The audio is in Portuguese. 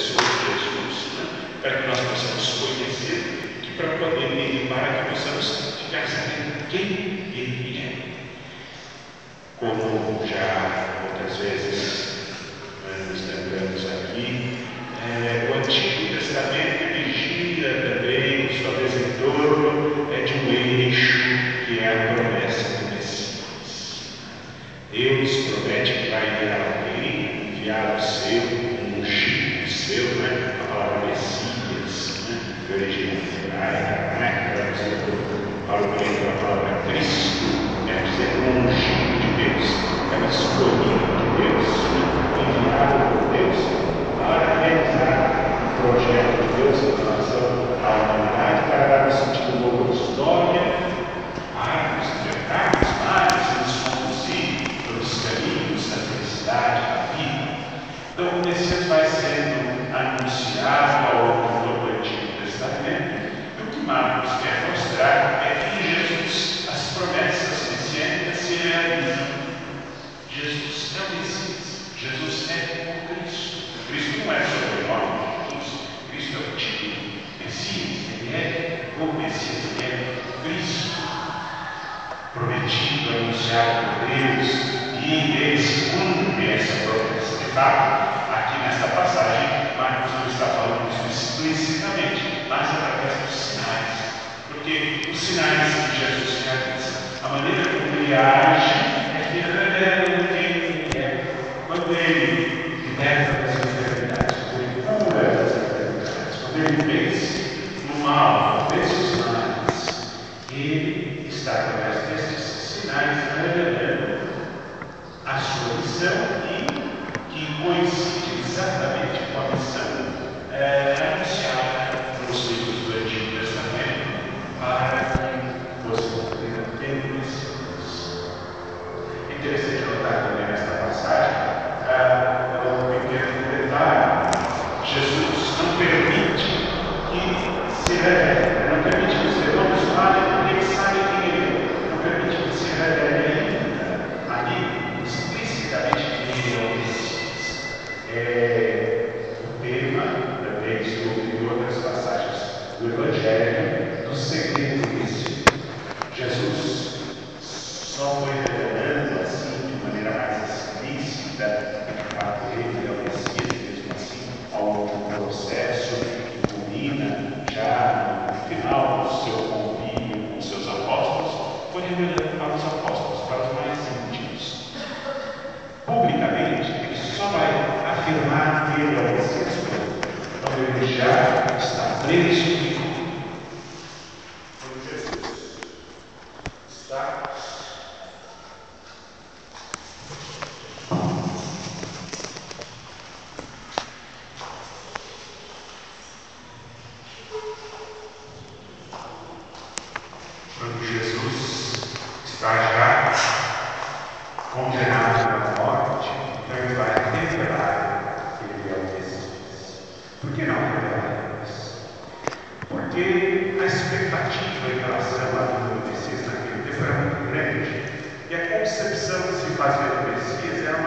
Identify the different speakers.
Speaker 1: pessoa de Jesus, né? para que nós possamos conhecer, que para poder para que possamos ficar sabendo quem ele é. Como já outras vezes né, nos lembramos aqui, é, o Antigo Testamento vigia também, talvez em torno é, de um eixo que é a promessa do Messias. Deus promete que vai enviar alguém, enviar o seu, um seu, né? a palavra Messias, né? de origem hebraica, né? para o grego a palavra Cristo, quer dizer um ungido de Deus, é uma escolhido de Deus, enviado por Deus para realizar o projeto de Deus em relação à humanidade, para dar um sentido novo à história, libertarmos mais e nos conduzir pelos caminhos da felicidade, da vida. Então, o Messias vai sendo anunciado ao longo do Antigo Testamento, e o que Marcos quer mostrar é que em Jesus as promessas messiânicas se realizam. Jesus é o Messias, Jesus é o Cristo. Cristo não é sobrenome de Jesus, Cristo é o título. Messias, ele é o Messias, ele é Cristo. Prometido, anunciado por Deus, e ele se cumpre essa promessa. De fato, aqui nesta passagem, Marcos não está falando isso explicitamente, mas através dos sinais. Porque os sinais que Jesus realiza, a maneira como ele age, é que revelam quem ele é. Quando ele afirmar que ele o Messias quando ele já está preso e quando Jesus está quando Jesus está já condenado à morte, então ele vai revelar que ele é o Messias. Por que não revelar isso? A expectativa em relação à vida do Messias naquele tempo era muito grande. E a concepção que se fazia do Messias era